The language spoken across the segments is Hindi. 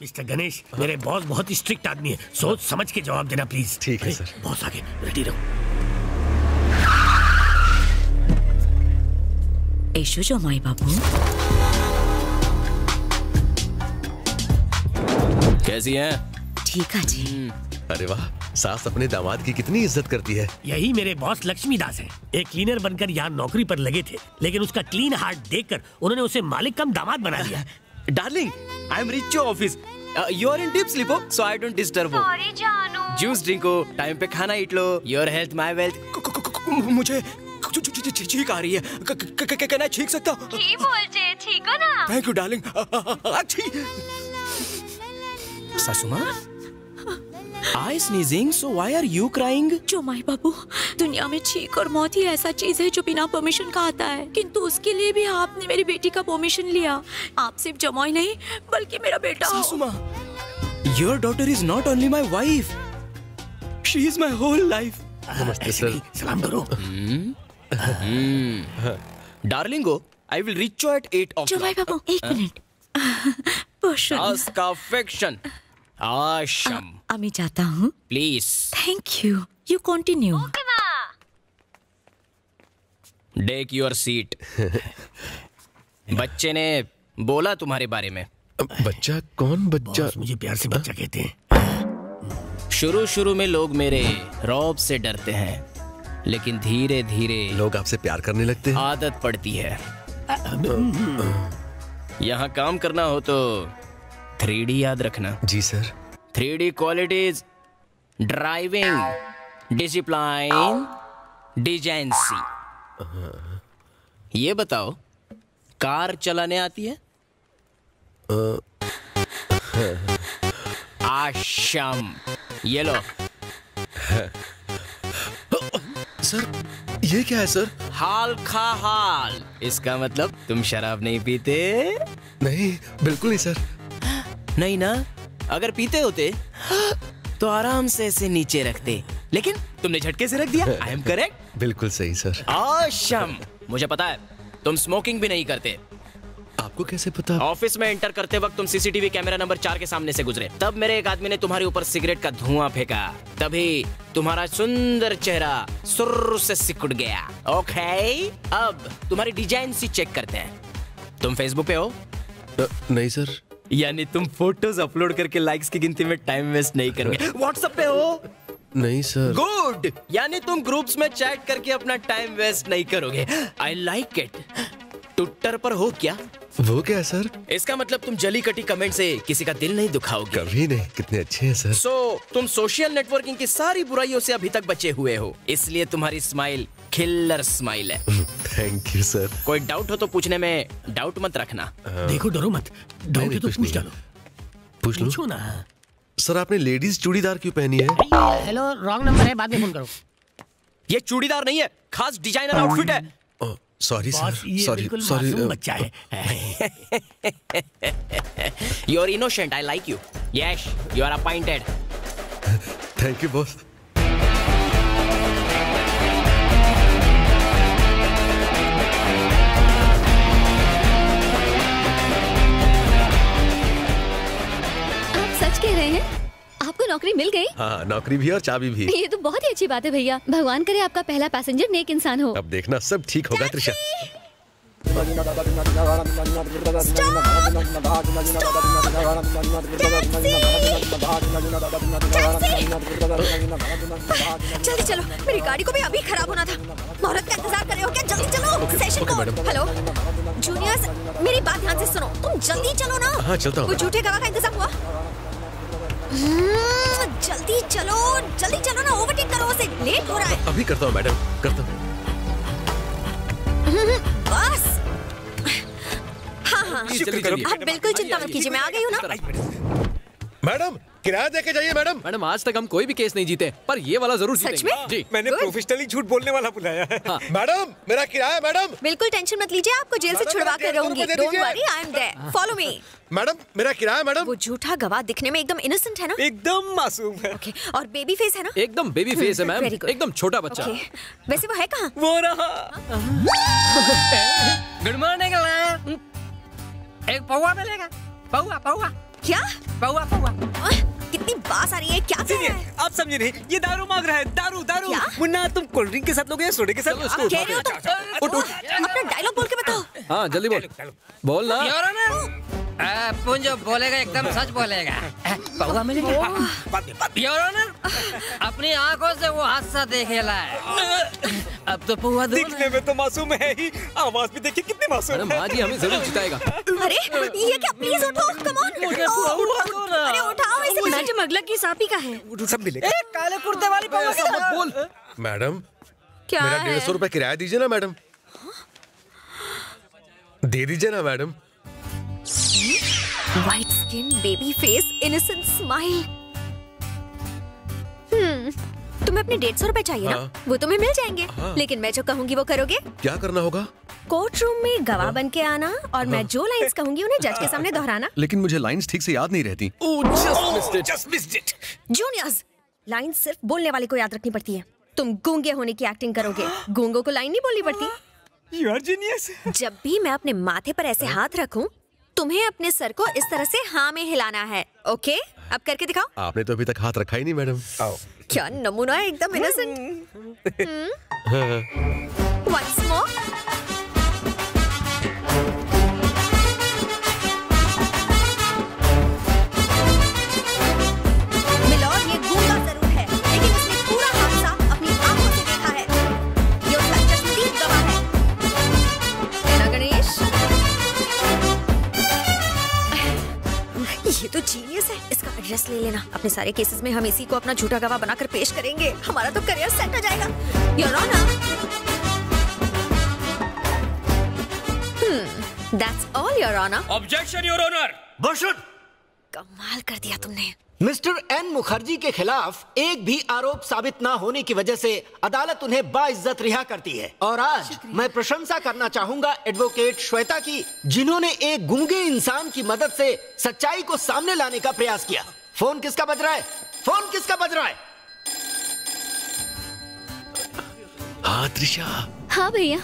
मिस्टर गणेश मेरे बॉस बहुत स्ट्रिक्ट आदमी है सोच समझ के जवाब देना प्लीज ठीक है सर बॉस आगे रेडी रहो এসো জমাই বাবু कैसी हैं ঠিক আছে अरे वाह सास अपने दामाद की कितनी इज्जत करती है यही मेरे बॉस लक्ष्मी दास है एक क्लीनर बनकर यहाँ नौकरी पर लगे थे लेकिन उसका क्लीन हार्ट देखकर उन्होंने उसे मालिक कम दामाद बना दिया Darling I am rich office you're in in sleep, so so I don't disturb sorry जानू जूस ड्रिंको टाइम पे खाना ईट लो योर हेल्थ माई वेल्थ मुझे छींक आ रही है. कहना छींक सकता हूँ? बोल जे ठीक हो ना? थैंक यू डार्लिंग सासुमा माँ? I sneezing so why are you crying जो माई बाबू दुनिया में छीक और मौत ही ऐसा चीज़ है जो बिना परमिशन का आता है। किंतु उसके लिए भी आपने मेरी बेटी का परमिशन लिया। आप सिर्फ़ जमोई नहीं बल्कि मेरा बेटा। सुमा your daughter is not only my wife she is my whole life नमस्ते सर। सलाम करो। Darling go I will reach you at 8 of जमाई बाबू एक हाँ। मिनट। पोशन का अफेक्शन आशम আমি যাতা হুঁ Please. Thank you you continue okay माँ Take your seat. बच्चे ने बोला तुम्हारे बारे में बच्चा कौन बच्चा बॉस मुझे प्यार से बच्चा कहते हैं शुरू शुरू में लोग मेरे रौब से डरते हैं लेकिन धीरे धीरे लोग आपसे प्यार करने लगते हैं आदत पड़ती है यहाँ काम करना हो तो थ्री याद रखना जी sir Three D qualities driving discipline decency ये बताओ कार चलाने आती है? आशम ये लो। सर ये क्या है सर? हाल खा हाल। इसका मतलब तुम शराब नहीं पीते? नहीं बिल्कुल नहीं सर। नहीं ना? अगर पीते होते तो आराम से इसे नीचे रखते। लेकिन तुमने झटके से रख दिया। आई एम करेक्ट बिल्कुल सही सर। आशम मुझे पता है तुम स्मोकिंग भी नहीं करते। आपको कैसे पता? ऑफ़िस में एंटर करते वक्त तुम सीसीटीवी कैमरा नंबर चार के सामने से गुजरे। तब मेरे एक आदमी ने तुम्हारे ऊपर सिगरेट का धुआँ फेंका। तभी तुम्हारा सुंदर चेहरा सुर से सिकुड़ गया। ओके अब तुम्हारी डिज़ाइन सी चेक करते हैं। तुम फेसबुक पे हो? नहीं सर। यानी तुम फ़ोटोज़ अपलोड करके लाइक्स की गिनती में टाइम वेस्ट नहीं करोगे। व्हाट्सएप पे हो? नहीं सर गुड यानी तुम ग्रुप्स में चैट करके अपना टाइम वेस्ट नहीं करोगे। आई लाइक इट ट्विटर पर हो क्या? वो क्या सर इसका मतलब तुम जली कटी कमेंट से किसी का दिल नहीं दुखाओगे। कभी नहीं कितने अच्छे हैं सर सो so, तुम सोशल नेटवर्किंग की सारी बुराइयों से अभी तक बचे हुए हो। इसलिए तुम्हारी स्माइल खिल्लर स्माइल है। थैंक यू सर कोई डाउट हो तो पूछने में डाउट मत रखना। देखो डरो मत। डाउट तो पूछ डालो। पूछ लो? पूछो ना। सर आपने लेडीज़ चूड़ीदार क्यों पहनी है? हेलो रॉन्ग नंबर है बाद में फ़ोन करो। ये चूड़ीदार नहीं है खास डिज़ाइनर आउटफिट है। सॉरी सर सॉरी सॉरी बच्चा है। You are innocent I like you yes you are appointed thank you boss सच कह रहे हैं? आपको नौकरी मिल गई? हाँ नौकरी भी और चाबी भी। ये तो बहुत ही अच्छी बात है भैया। भगवान करे आपका पहला पैसेंजर नेक इंसान हो। अब देखना सब ठीक होगा त्रिशा। जल्दी चलो मेरी गाड़ी को भी अभी खराब होना था। मुहूर्त का इंतज़ार कर रहे हो क्या? जल्दी चलो सेशन को हेलो? जूनियर्स मेरी बात ध्यान से सुनो। तुम जल्दी चलो ना। हाँ, चलता हूँ, झूठे गवाह का इंतज़ाम हुआ? जल्दी चलो जल्दी चलो ना ओवरटेक करो उसे। लेट हो रहा है। अभी करता हूँ मैडम करता हूँ। बस। हाँ हाँ। आप बिल्कुल चिंता मत कीजिए मैं आ गई हूँ ना। मैडम किराया दे के जाइए मैडम। मैडम आज तक हम कोई भी केस नहीं जीते पर ये वाला ज़रूर सच में? जी। मैंने प्रोफेशनली झूठ बोलने वाला बुलाया है। हाँ। मैडम मेरा किराया मैडम। बिल्कुल टेंशन मत लीजिए आपको जेल से छुड़वा कर रहूँगी। Don't worry I am there follow me madam मेरा किराया मैडम। वो झूठा गवाह दिखने में एकदम इनोसेंट है ना? एकदम मासूम है। ओके और बेबी फेस है ना? एकदम बेबी फेस है मैम। एकदम छोटा बच्चा। ओके वैसे वो है कहाँ? वो रहा। गुड मॉर्निंग एक पौवा मिलेगा? पौवा पौवा। क्या? पौआ पौआ आह, कितनी बास आ रही है क्या कह रहा है? आप समझे नहीं ये दारू मांग रहा है दारू दारू। क्या? मुन्ना तुम कोल्ड ड्रिंक के साथ लोगे या सोडे के साथ? उसको कह रहे हो तुम उठ। अपना डायलॉग बोल के बताओ। हाँ जल्दी बोल। बोल ना। ऑनर बोलेगा एकदम सच बोलेगा। आ, पौआ मिलेगा बाद में, योर ऑनर अपनी आँखों से वो हादसा देखेला है। अब तो पौआ दिखने में तो मासूम है ही। आवाज़ भी देखिए कितनी अरे मासूम माँ है जी हमें ज़रूर जिताएगा अरे ये क्या? प्लीज़ उठो कम ऑन अरे उठाओ इसे मैडम अगला की सापी का है? सब मिलेगा। काले कुर्ते वाली ऐसा मत बोल। मैडम क्या मेरा डेढ़ सौ रुपए किराया दीजिए ना मैडम। दे दीजिए ना madam. White skin baby face innocent smile हम्म तुम्हें अपने डेढ़ सौ रुपए चाहिए ना? हाँ। वो तुम्हें मिल जाएँगे। लेकिन मैं जो कहूँगी वो करोगे? क्या करना होगा? कोर्ट रूम में गवाह बन के आना और मैं जो लाइंस कहूँगी उन्हें जज के सामने दोहराना। लेकिन मुझे लाइंस ठीक से याद नहीं रहती। जस्ट जूनियर्स लाइन सिर्फ़ बोलने वाले को याद रखनी पड़ती है। तुम गूँगे होने की एक्टिंग करोगे। गूंगों को लाइन नहीं बोलनी पड़ती। यू आर जीनियस जब भी मैं अपने माथे पर ऐसे हाथ रखूँ तुम्हें अपने सर को इस तरह से हाँ में हिलाना है ओके? अब करके दिखाओ। आपने तो अभी तक हाथ रखा ही नहीं मैडम। क्या नमूना एकदम इनोसेंट ये तो जीनियस है। इसका एड्रेस ले लेना। अपने सारे केसेस में हम इसी को अपना झूठा गवाह बनाकर पेश करेंगे। हमारा तो करियर सेट हो जाएगा। Your honour that's all your honour objection your honour बशुद कमाल कर दिया तुमने। मिस्टर एन मुखर्जी के खिलाफ एक भी आरोप साबित न होने की वजह से अदालत उन्हें बाइज्जत रिहा करती है। और आज मैं प्रशंसा करना चाहूँगा एडवोकेट श्वेता की जिन्होंने एक गूँगे इंसान की मदद से सच्चाई को सामने लाने का प्रयास किया। फ़ोन किसका बज रहा है? फ़ोन किसका बज रहा है? हाँ त्रिशा। हाँ भैया।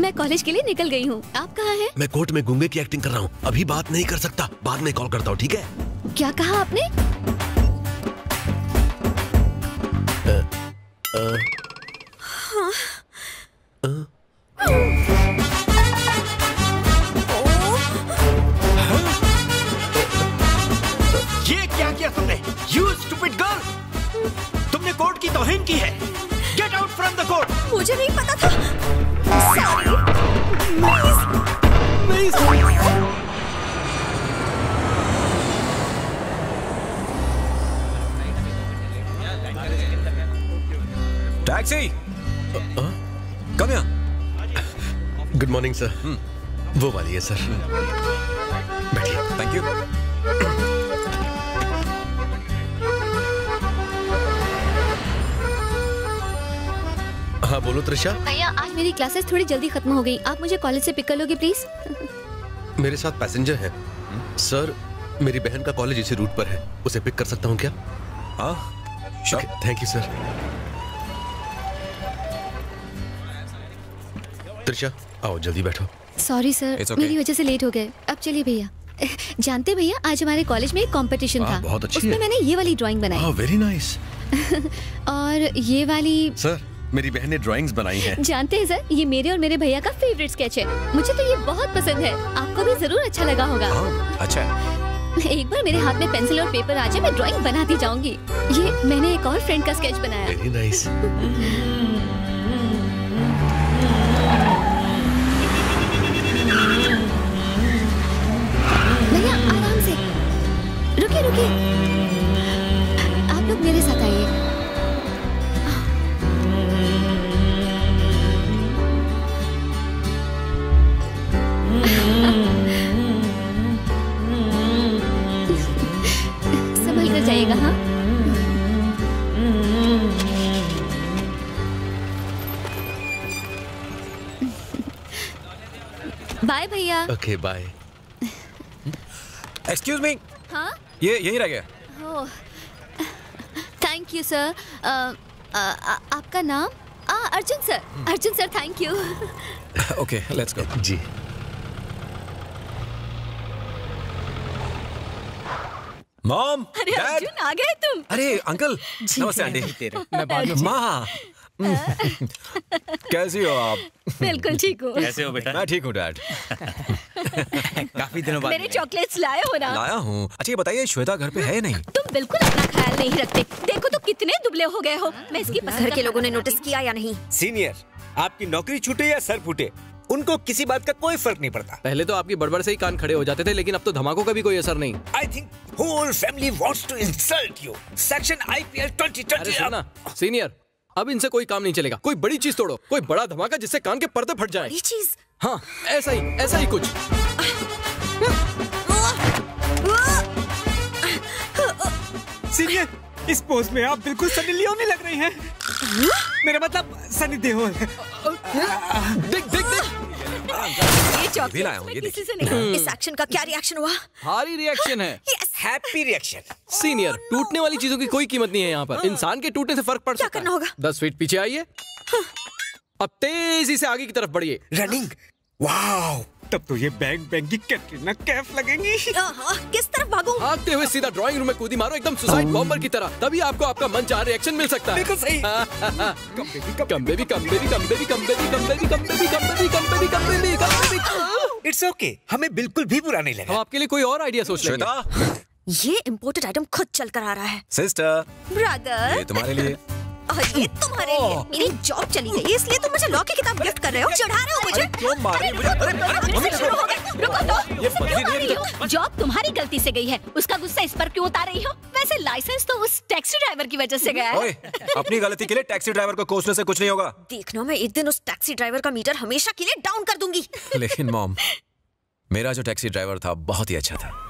मैं कॉलेज के लिए निकल गई हूँ। आप कहाँ हैं? मैं कोर्ट में गुंगे की एक्टिंग कर रहा हूँ। अभी बात नहीं कर सकता। बाद में कॉल करता हूँ ठीक है? क्या कहा आपने? ये क्या किया तुमने? यू स्टूपिड गर्ल तुमने कोर्ट की तौहीन की है। Get out from the court मुझे नहीं पता था। टैक्सी कम यहाँ गुड मॉर्निंग सर वो वाली है सर बैठिए थैंक यू हाँ बोलो त्रिशा। भैया आज मेरी क्लासेस थोड़ी जल्दी खत्म हो गई। आप मुझे कॉलेज से पिक कर लोगे प्लीज़ मेरे साथ पैसेंजर है। सर मेरी बहन का कॉलेज इसी रूट पर है। उसे पिक कर सकता हूँ क्या? हाँ थैंक यू सर त्रिशा आओ जल्दी बैठो। Sorry sir okay. मेरी वजह से लेट हो गए। अब चलिए भैया। जानते भैया आज हमारे कॉलेज में एक कंपटीशन था। बहुत अच्छी उसमें है। मैंने ये वाली ड्राइंग बनाई। हाँ वेरी नाइस और ये वाली सर मेरी बहन ने ड्राइंग्स बनाई हैं। जानते हैं सर ये मेरे और मेरे भैया का फेवरेट स्केच है। मुझे तो ये बहुत पसंद है। आपको भी ज़रूर अच्छा लगा होगा। हाँ अच्छा। एक बार मेरे हाथ में पेंसिल और पेपर आ जाए मैं ड्राइंग बनाती जाऊँगी। ये मैंने एक और फ्रेंड का स्केच बनाया। ओके बाय एक्सक्यूज मी हाँ ये यहीं रह गया। थैंक यू सर आपका नाम? आ, Arjun sir. Arjun sir thank you okay let's go ji. Mom अरे डैड अर्जुन आ गए तुम। अरे अंकल। नमस्ते आंटी। मैं बाद में माँ। कैसी हो आप? बिल्कुल ठीक हूँ। कैसे हो बेटा? मैं ठीक हूँ डैड। काफ़ी दिनों बाद मेरे चॉकलेट्स लाए हो ना? लाया हूँ। अच्छा ये बताइए श्वेता घर पे है या नहीं? तुम बिल्कुल अपना ख्याल नहीं रखते। देखो तो कितने दुबले हो गए हो। मैं इसकी घर के लोगों ने नोटिस किया या नहीं? सीनियर आपकी नौकरी छूटे या सर फूटे उनको किसी बात का कोई फ़र्क नहीं पड़ता। पहले तो आपकी बड़बड़ से ही कान खड़े हो जाते थे लेकिन अब तो धमाकों का भी कोई असर नहीं। I think whole family wants to insult you section IPL अरे 2020 सुनना सीनियर अब इनसे कोई काम नहीं चलेगा। कोई बड़ी चीज़ तोड़ो कोई बड़ा धमाका जिससे कान के पर्दे फट जाए। चीज़? हाँ ऐसा ही ऐसा ही कुछ। सीनियर इस पोज में आप बिल्कुल सनी लियोनी लग रही हैं। मेरा मतलब सनी देओल देख देख देख। ये हूँ, ये किसी से नहीं इस एक्शन का क्या रिएक्शन हुआ? भारी रिएक्शन है। यस हैप्पी रिएक्शन सीनियर टूटने वाली चीज़ों की कोई कीमत नहीं है यहाँ पर इंसान के टूटने से फ़र्क पड़ सकता है होगा? दस फीट पीछे आइए अब तेज़ी से आगे की तरफ़ बढ़िए रनिंग वाओ तब तो ये बैंग बैंग की कैटरीना कैफ लगेंगी हाँ, किस तरफ़ भागूं भागते हुए सीधा ड्राइंग रूम में कूदी मारो एकदम सुसाइड बॉम्बर की तरह तभी आपको आपका मन चाह रिएक्शन मिल सकता है सही come baby come baby come baby come baby come baby come baby come baby come baby come baby come baby it's okay हमें बिल्कुल भी बुरा नहीं हम लगा आपके लिए कोई और आइडिया सोच लेंगे श्वेता ये इम्पोर्टेड आइटम खुद चल कर आ रहा है। सिस्टर ब्रदर ये तुम्हारे लिए। और ये तुम्हारे लिए। मेरी जॉब चली गई। इसलिए तुम मुझे लॉ की किताब गिफ्ट कर रहे हो। चढ़ा रहे हो मुझे? क्यों मार रही है? मुझे? अरे, हो गया। रुको तो। हो? जॉब तुम्हारी गलती से गई है। उसका गुस्सा इस पर क्यों उतार रही हो? वैसे लाइसेंस तो उस टैक्सी ड्राइवर की वजह से गया है। ओए अपनी गलती के लिए टैक्सी ड्राइवर को कोसने से कुछ नहीं होगा। देखना मैं एक दिन उस टैक्सी ड्राइवर का मीटर हमेशा के लिए डाउन कर दूँगी। लेकिन मॉम मेरा जो टैक्सी ड्राइवर था बहुत ही अच्छा था।